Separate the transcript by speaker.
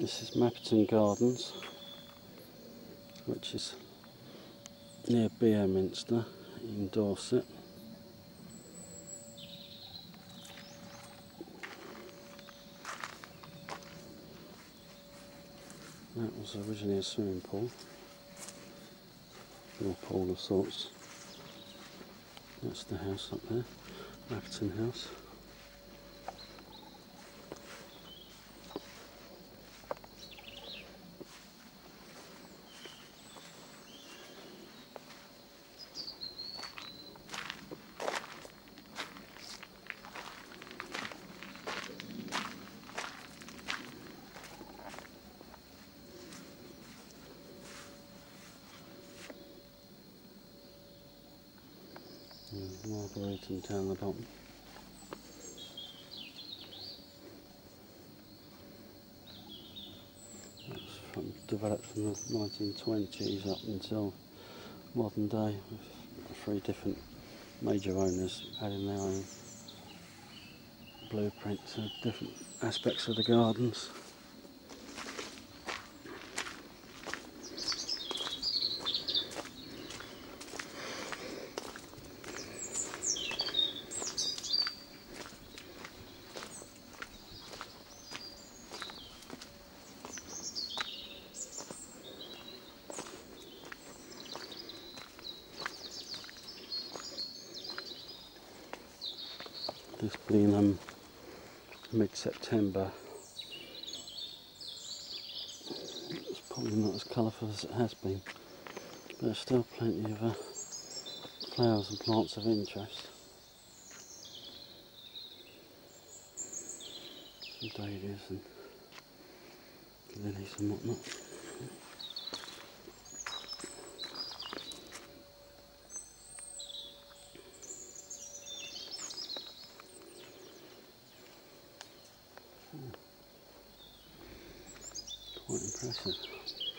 Speaker 1: This is Mapperton Gardens, which is near Beaminster in Dorset. That was originally a swimming pool, or pool of sorts. That's the house up there, Mapperton House. Margareton down the bottom. That's from, developed from the 1920s up until modern day with three different major owners adding their own blueprints of different aspects of the gardens. This being um, mid-September, it's probably not as colourful as it has been, but there's still plenty of uh, flowers and plants of interest. Some dahlias and lilies and whatnot. Quite impressive.